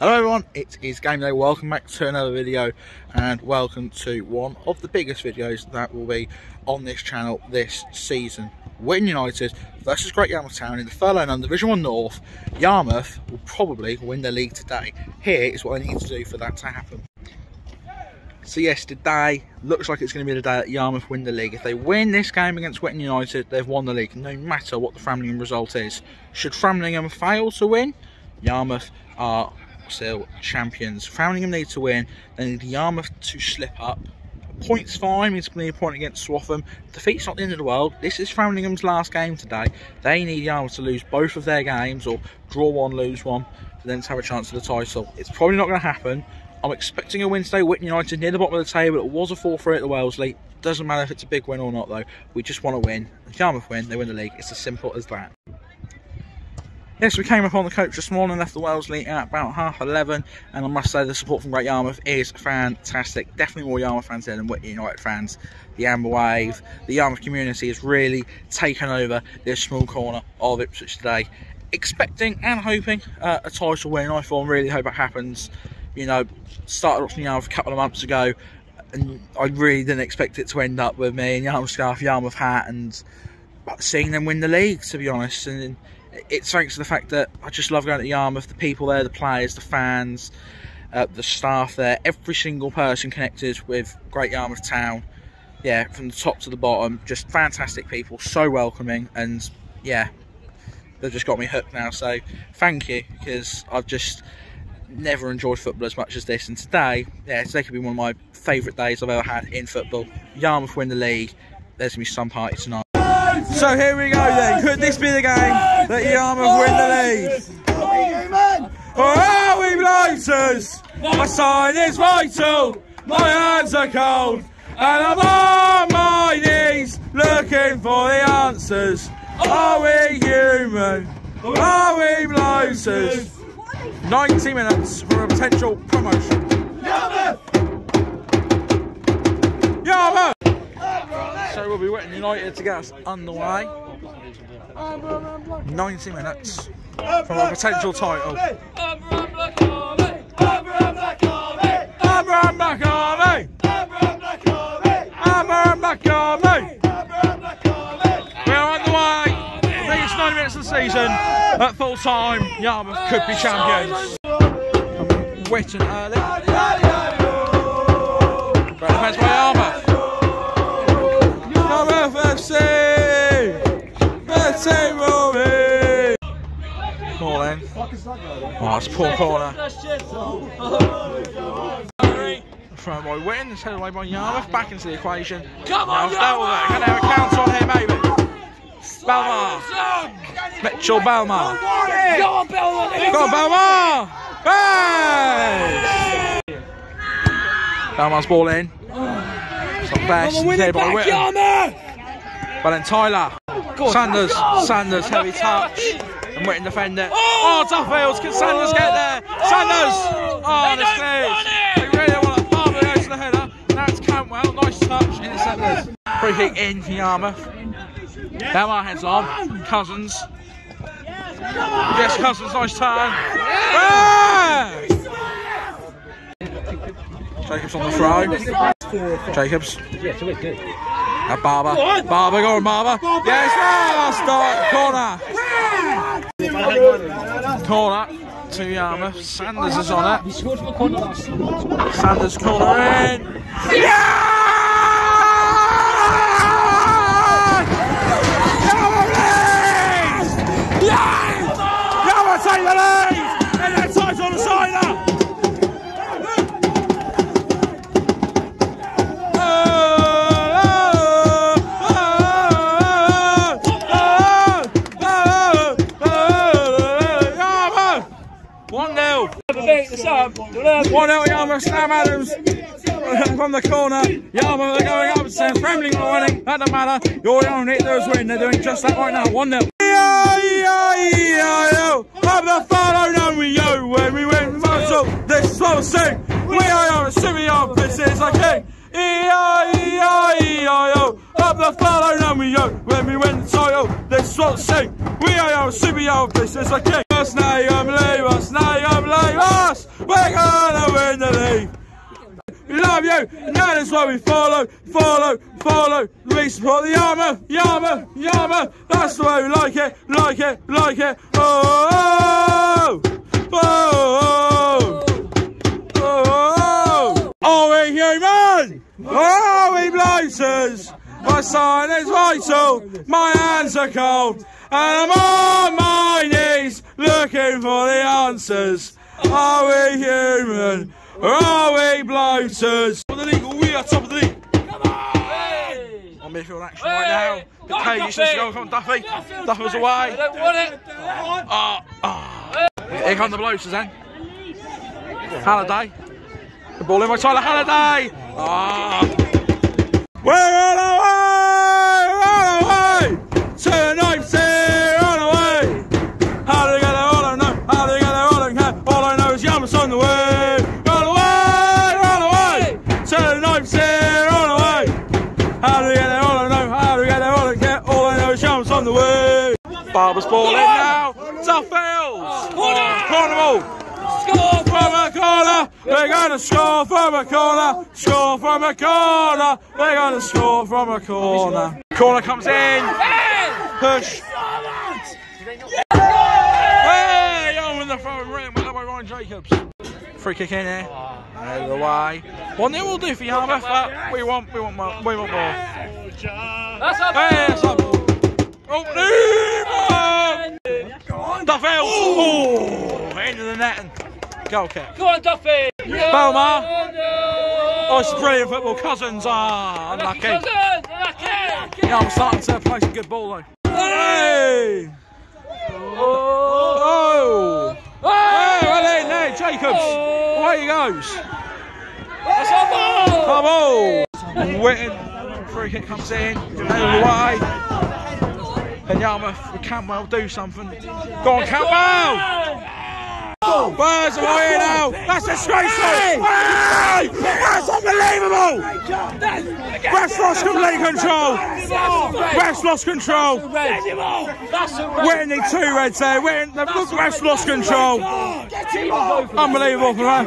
Hello everyone, it is Game Day. Welcome back to another video and welcome to one of the biggest videos that will be on this channel this season. Whitton United versus Great Yarmouth Town in the Thurlow Nunn Division 1 North. Yarmouth will probably win the league today. Here is what I need to do for that to happen. So yes, today looks like it's going to be the day that Yarmouth win the league. If they win this game against Whitton United, they've won the league, no matter what the Framlingham result is. Should Framlingham fail to win, Yarmouth are champions. Framlingham need to win. They need Yarmouth to slip up. Points fine means a point against Swaffham. Defeat's not the end of the world. This is Framlingham's last game today. They need Yarmouth to lose both of their games or draw one, lose one, for them to have a chance at the title. It's probably not going to happen. I'm expecting a win today. Whitton United near the bottom of the table. It was a 4-3 at the Wellesley. Doesn't matter if it's a big win or not though. We just want to win. If Yarmouth win, they win the league. It's as simple as that. Yes, we came up on the coach this morning, left the Wellesley at about half 11, and I must say the support from Great Yarmouth is fantastic. Definitely more Yarmouth fans there than Whitton United fans. The Amber Wave, the Yarmouth community has really taken over this small corner of Ipswich today. Expecting and hoping uh, a title win. I thought really hope it happens. You know, started watching Yarmouth a couple of months ago, and I really didn't expect it to end up with me in Yarmouth scarf, Yarmouth hat, and seeing them win the league, to be honest. And it's thanks to the fact that I just love going to Yarmouth, the people there, the players, the fans, uh, the staff there, every single person connected with Great Yarmouth Town. Yeah, from the top to the bottom, just fantastic people, so welcoming, and yeah, they've just got me hooked now. So thank you, because I've just never enjoyed football as much as this. And today, yeah, today could be one of my favourite days I've ever had in football. Yarmouth win the league. There's to be some party tonight. So here we go then. Could this be the game that Yarmouth win the? Oh, we blighters! My sign is vital, my hands are cold, and I'm on my knees looking for the answers. Are we human? Are we blighters? 90 minutes for a potential promotion. Yarmouth! Yarmouth! So we'll be Whitton United to get us underway. 90 minutes from a potential title. We are underway. Biggest 90 minutes of the season. At full time, Yarmouth could be champions. Whitton early. Great defence by Yarmouth. Ball in. Oh, it's poor corner. Thrown by Whitton, it's headed away by Yarmouth, back into the equation. Come on, Yarmouth! Can they have a count on here, maybe? Belmar. Mitchell Belmar. Go on, Belmar! Go on, Belmar! Hey! Belmar's ball in. It's not best. Headed by Whitton. But then Tyler. Sanders. Sanders, heavy touch. And Whitton defend it. Oh, Duffield, can Sanders get there? Sanders! Oh, this clears. They really want to Barber goes to the header. That's Cantwell, nice touch, interceptors. Free kick in for Yarmouth. Belmar heads on. Cousins. Yes, Cousins, nice turn. Ah! Jacobs on the throw. Jacobs. At Barber. Barber, go on, Barber. Yes, ah, start corner. Corner to Yarmouth. Sanders is on it. Sanders corner in. Yeah! One out Yarmouth, Sam Adams from the corner. Yarmouth are going up, Sam winning. That doesn't matter. Your own hitters win. They're doing just that right now. 1 0. Up the follow now we yo when we win muscle. This we sing. We are a city of this is a king. E-I-E-I-E-I-O Up the follow now we yo when we win the title. This is what we sing. We are a city of this is a king. Us, nay, um, leave us, nay, um, leave us. we're gonna win the league. We love you, and that is why we follow, follow, follow. We support the Yarmouth, Yarmouth, Yarmouth. That's the way we like it, like it, like it. Oh, oh, oh, oh. Are we human? Are we blighters? My sign is vital, my hands are cold, I'm on my knees looking for the answers. Are we human? Or are we bloaters? Top of the league, we are top of the league. Come On midfield action right now. The Go, Page just Duffy. go from Duffy. Duffy's I away. don't want it. Ah, ah. Here come the bloaters then. Halliday. The ball in by Tyler Halliday. Ah. We're on ball in now. Duffield! Corner ball! Score from a corner! We're gonna score from a corner! Score from a corner! We're gonna score from a corner! Corner comes in! Push! Hey! On with the front rim by Ryan Jacobs. Free kick in here. Out of the way. One nil will do for Yarmouth, but we want we want more. We want more. That's up. Hey, that's up. Oh, Newman! Duffield! Oh, into the net and goal kick. Go on, Duffy. Belmar. Oh, no. Oh, it's brilliant football. Cousins are unlucky. Cousin, unlucky. Yeah, I'm starting to play some good ball though. Hey! Oh! Hey, well in there, Jacobs. Away he goes. That's our ball. Come on! Whitton, free kick comes in, out of the way. And Yarmouth, we can't do something. Go on, Campbell! Birds are away now! That's disgraceful! That's unbelievable! West lost complete control! West lost control! We're in the two reds there. West lost control. Unbelievable for ref.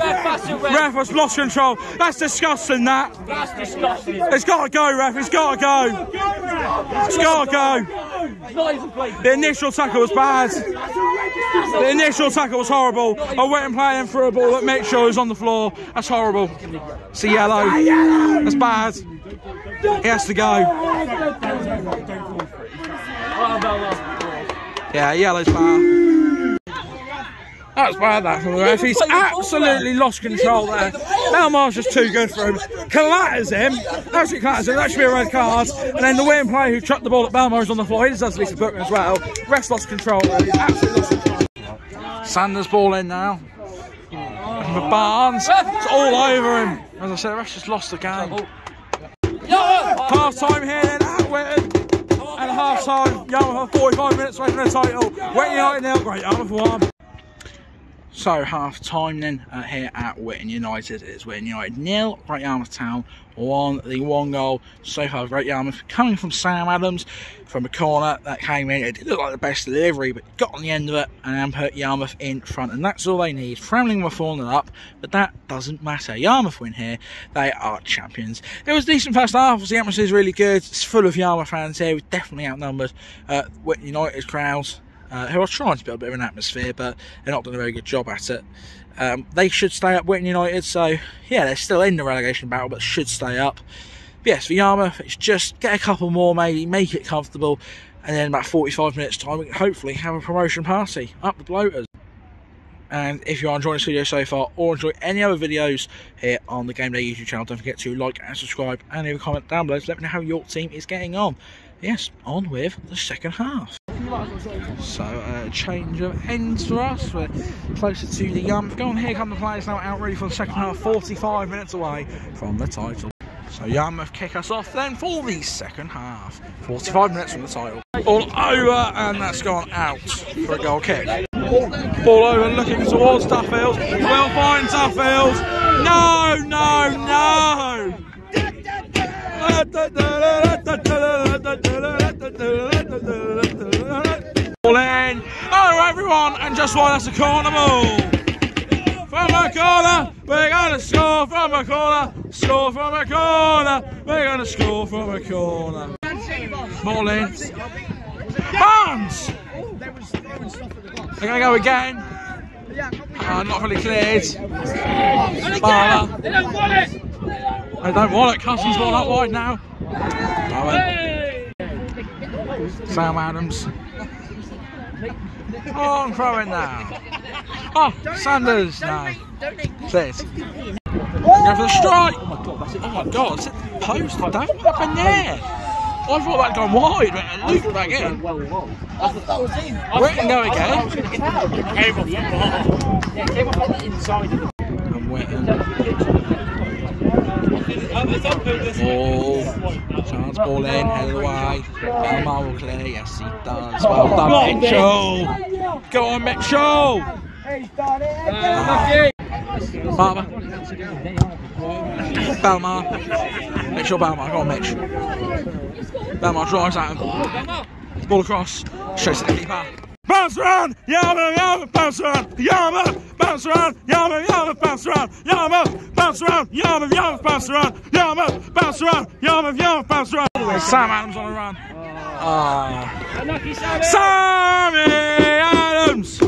Ref has lost control. That's disgusting. That. That's disgusting. It's got to go, ref. It's got to go. It's got to go. Not even played. The initial tackle was bad. The initial tackle was horrible. I went and played him for a ball that Mitchell is on the floor. That's horrible. It's a yellow. That's bad. He has to go. Yeah, yellow's bad. That's bad, that from the ref. He's absolutely lost control there. Belmar's just too good for him. Clatters him. Absolutely clatters him. That should be a red card. And then the Wayne player who chucked the ball at Belmar is on the floor. He deserves at least a booking as well. Rest lost control. Absolutely lost control. Sanders ball in now. And Barnes. It's all over him. As I said, the ref just lost the game. Half time here then at Whitton. And half time, Yarmouth 45 minutes away from the title. Whitton United nil, Great Yarmouth one. So half time then uh, here at Whitton United. It's Whitton United nil, Great Yarmouth Town one. The one goal so far, Great Yarmouth coming from Sam Adams from a corner that came in. It didn't look like the best delivery, but got on the end of it and put Yarmouth in front, and that's all they need. Framling were 4 0 up, but that doesn't matter. Yarmouth win here, they are champions. It was a decent first half. The atmosphere is really good. It's full of Yarmouth fans here. We're definitely outnumbered. Uh, Whitton United's crowds uh, who are trying to build a bit of an atmosphere, but they're not doing a very good job at it. Um, they should stay up, Whitton United, so yeah, they're still in the relegation battle, but should stay up. But yes, for Yarmouth, it's just get a couple more, maybe make it comfortable, and then about 45 minutes time, we can hopefully have a promotion party up the bloaters. And if you are enjoying this video so far, or enjoy any other videos here on the Game Day YouTube channel, don't forget to like and subscribe, and leave a comment down below to let me know how your team is getting on. Yes, on with the second half. So, uh, change of ends for us. We're closer to the Yarmouth goal. on, here come the players now out ready for the second half, 45 minutes away from the title. So Yarmouth kick us off then for the second half. 45 minutes from the title. All over and that's gone out for a goal kick. Ball over looking towards Duffield. Well fine Duffield. No, no, no. just why that's a corner ball. From a corner, we're gonna score from a corner. Score from a corner. We're to score from a corner. In. Barnes! They're to go again. Uh, not really cleared. They don't want it! They don't want it. Cousins ball up wide now. Sam Adams. Oh, I'm throwing now. Oh, don't Sanders now. Please. Go for the strike. Oh my god, that's it. Oh my god, it's it post. Don't there. I thought that'd gone wide, but it looped back in. Well, well. I. Where can go again? It came off the I'm waiting. Ball. Chance ball in, head away. Belmar will clear. Yes, he does. Well done, Mitchell. Go on, Mitchell. Barber. Belmar. Mitchell Belmar. Go on, Mitch. Belmar drives him. Ball across. Straight to the keeper. Bounce around, Yama, Yama, bounce around, Yama, bounce around, Yama, Yama, bounce around, Yama, bounce around, Yama, Yama, bounce around, Yama, bounce around, Yama, Yama, bounce around. Sam Adams on the run. Ah. Unlucky Sammy! Adams!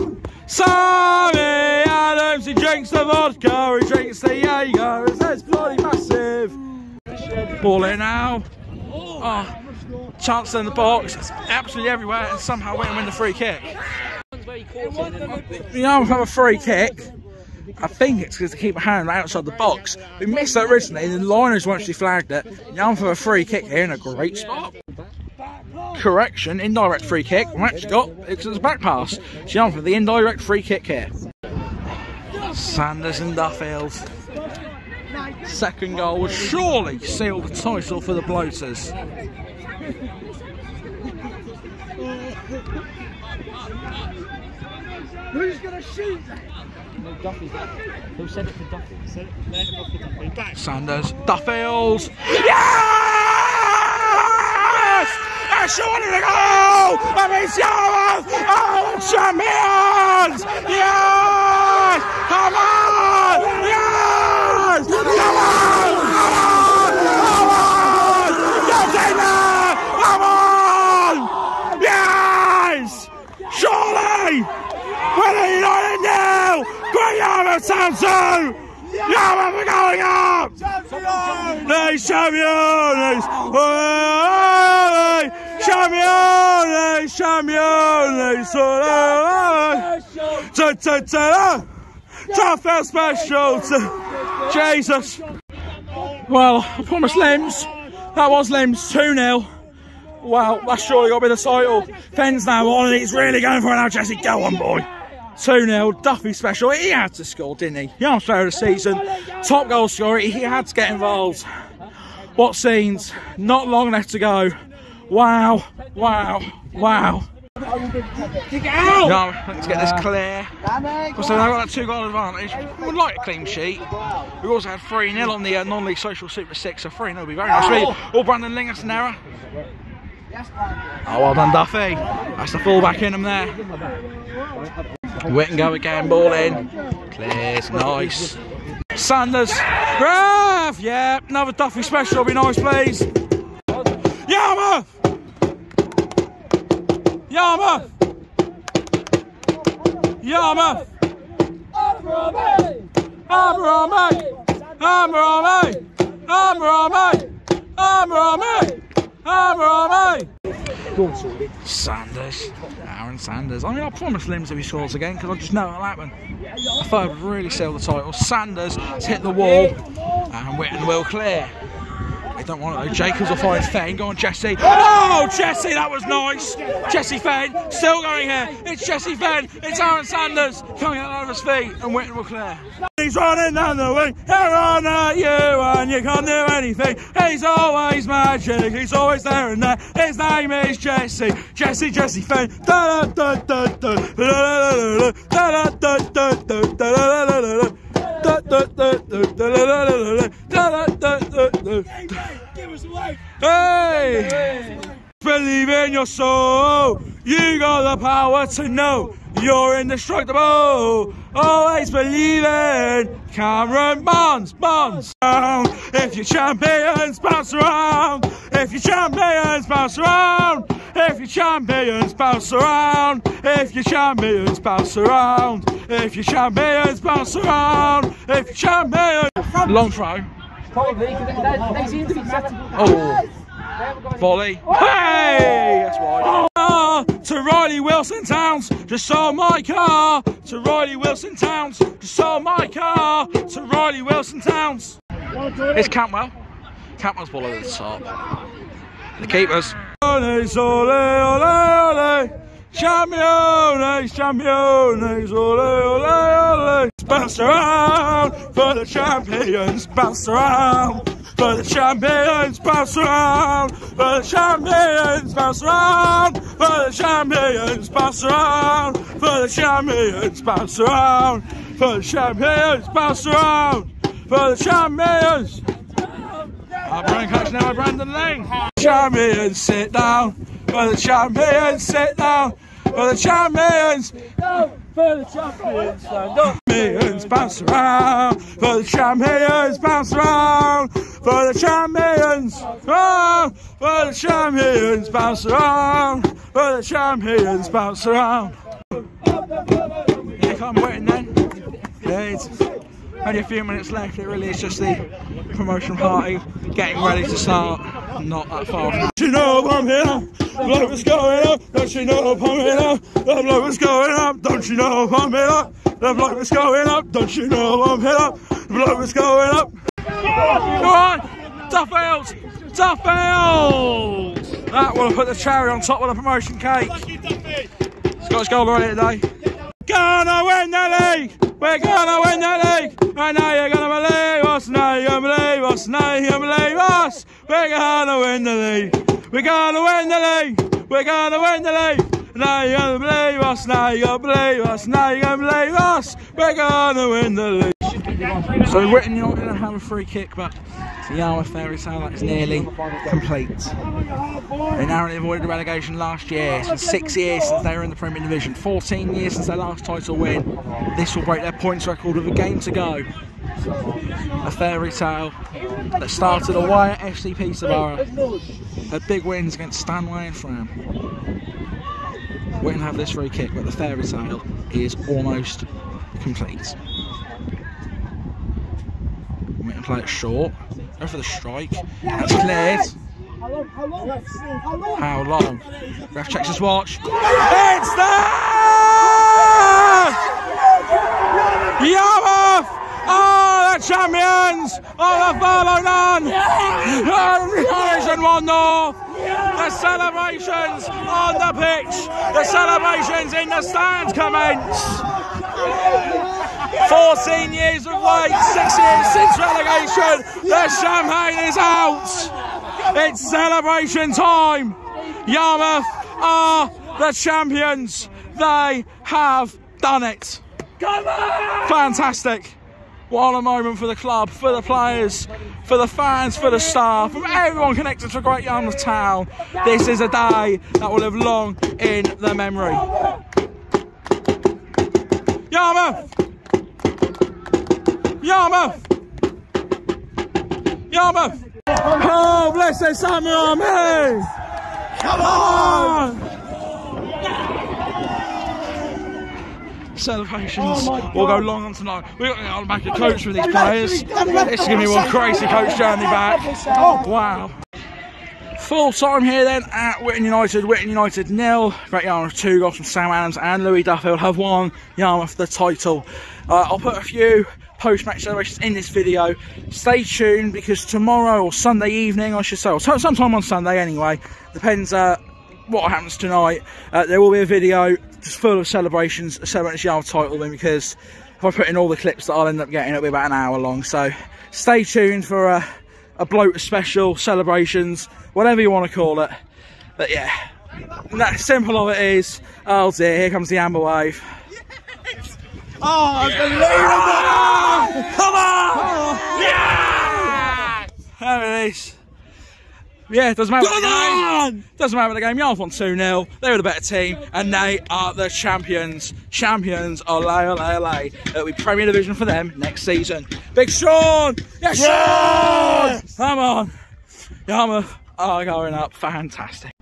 Sammy Adams! He drinks the vodka, he drinks the Jaeger, head's bloody massive. Ball in now. Oh, chance in the box, it's absolutely everywhere, and somehow went and win the free kick. The Yarmouth have a free kick. I think it's because the keeper hand outside the box. We missed that originally, and the liners actually flagged it. Yarmouth have a free kick here in a great spot. Correction, indirect free kick. We actually got it's a back pass. Yarmouth for the indirect free kick here. Sanders and Duffield. Second goal would surely seal the title for the Bloaters. Who's going to shoot No, Duffy. Who said it for Duffy? Said it for Duffy. Back. Sanders. Duffels. Yes! Surely the goal! I mean, Yarmouth Yes, champions! Yes! Come Yes, Yes! Great Yeah, Samson! Yarmouth are going up! Les champions! Ouais, champions! Les champions! Les soleils! Ta ta ta! Tough special to Jesus! Well, I promised Limbs. That was Limbs 2 0. Well, that's surely got to be the title. Fenn's now on and he's really going for it now, Jesse. Go on, boy. 2 0, Duffy special. He had to score, didn't he? Young player of the season, top goal scorer. He had to get involved. What scenes? Not long left to go. Wow, wow, wow. No, let's get this clear. So they've got a two goal advantage. We would like a clean sheet. We also had 3 0 on the uh, non league social super six, so 3 0 would be very nice. Really. All Brandon Lingerson error. Oh, well done, Duffy. That's the fullback in him there. Wet and go again, ball in. Clears, nice. Sanders, Graf. yeah, another Duffy special, be nice please. Yama! Yama! Yama! Amrame! Amrame! Amrame! Amrame! Amrame! Amrame! Abrame! Abrame! Sanders, Aaron Sanders. I mean, I promise Limbs if he scores again because I just know it'll happen. I thought would really seal the title. Sanders has hit the wall and Whitton will clear. They don't want it though. Jacobs will find Fane. Go on, Jesse. Oh, Jesse, that was nice. Jesse Fane still going here. It's Jesse Fane. It's Aaron Sanders coming out of his feet and will clear. He's running down the wing. Run at you and you can't do anything. He's always magic. He's always there and there. His name is Jesse. Jesse, Jesse Fane. Da da da da da da da da da da da da da da da da Hey! Believe in your soul. You got the power to know you're indestructible. always believe believing. Cameron Barnes, Barnes. If you're champions, bounce around. If you're champions, bounce around. If you're champions, bounce around. If you're champions, bounce around. If you're champions, bounce around. If you're champions. Long throw. Probably, because they seem to be set Oh. Volley. Hey! That's wide. Ah, to Riley Wilson Towns, just sold my car. To Riley Wilson Towns, just sold my car. To Riley Wilson Towns. It's Cantwell. Cantwell's ball over the top. The keepers. Ole, ole, ole, ole. Champions, champions, ole, ole, ole. Bounce around for the champions, bounce around for the champions, bounce around for the champions, bounce around for the champions, bounce around for the champions, bounce around for the champions, bounce around for the champions. Our Brian now, Brandon Lane. Champions, sit down. For the champions, sit down. For the champions, for the champions, stand up. Champions, bounce around. For the champions, bounce around. For the champions, around. For the champions, bounce around. For the champions, bounce around. Here come Whitton then. It's only a few minutes left. It really is just the promotion party getting ready to start. Not that far. Don't you know I'm here? The bloke is going up. Don't you know I'm here? The bloke is going up. Don't you know I'm here? The bloke is going up. Don't you know I'm here? The bloke is going up. Go on, Duffield, Duffield. That will put the cherry on top of the promotion cake. Scottish goal already today. Gonna win the league! We're gonna win the league! I know you're gonna believe us, now you're gonna believe us, now you're gonna believe us! We're gonna win the league! We're gonna win the league! We're gonna win the league! Now you're gonna believe us, now you're gonna believe us, now you're gonna believe us! We're gonna win the league! So Whitton going to have a free kick, but the Yarmouth Fairy Tale that is nearly complete. They narrowly avoided relegation last year. It's been six years since they were in the Premier Division, 14 years since their last title win. This will break their points record with a game to go. A fairy tale that started away at FC Peterborough. Had big wins against Stanway and Fram. Whitton have this free kick, but the fairy tale is almost complete. Whitton play it short. Go for the strike. That's cleared. How long? Ref checks his watch. It's there! Yarmouth are the champions of the Thurlow Nunn! Division 1 North! The celebrations on the pitch, the celebrations in the stands commence! 14 years of wait, 6 years since relegation, the champagne is out! It's celebration time! Yarmouth are the champions! They have done it! Fantastic! What a moment for the club, for the players, for the fans, for the staff, for everyone connected to Great Yarmouth Town. This is a day that will live long in the memory. Yarmouth! Yarmouth! Yarmouth! Oh, bless blessed Samuel Army! Come on! Celebrations oh will go long on tonight. We've got to get on back a coach with these players. This is going to be one crazy coach journey back. Oh, wow. Full time here then at Whitton United. Whitton United nil. Great Yarmouth two goals from Sam Adams and Louis Duffield have won Yarmouth the title. Uh, I'll put a few post-match celebrations in this video. Stay tuned because tomorrow or Sunday evening, I should say, or sometime on Sunday anyway, depends uh, what happens tonight. Uh, there will be a video just full of celebrations, celebrating the Yarmouth title win because if I put in all the clips that I'll end up getting, it'll be about an hour long. So stay tuned for a, a bloat special, celebrations, whatever you want to call it. But yeah, that simple of it is. Oh dear, here comes the amber wave. Oh, unbelievable! Come on! Yeah! There it is. Yeah, it doesn't matter. Come on! Doesn't matter the game. Yarmouth won 2 0. They were the better team, and they are the champions. Champions, ole, ole, ole. It'll be Premier Division for them next season. Big Sean! Yes, Sean! Come on. Yarmouth are going up. Fantastic.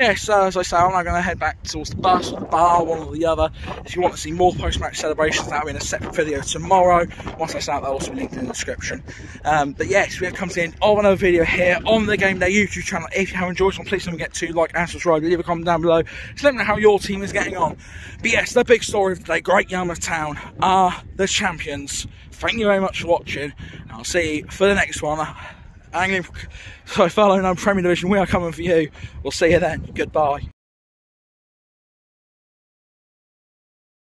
Yes, so as I say, I'm now going to head back towards the bus or the bar, one or the other. If you want to see more post-match celebrations, that'll be in a separate video tomorrow. Once I start, that'll also be linked in the description. Um, but yes, we have come to the end of another video here on the Game Day YouTube channel. If you have enjoyed one, please don't forget to like and subscribe. Leave a comment down below. Just let me know how your team is getting on. But yes, the big story of the day, Great Yarmouth Town are the champions. Thank you very much for watching. And I'll see you for the next one. Angling, so follow no Premier Division, we are coming for you. We'll see you then. Goodbye.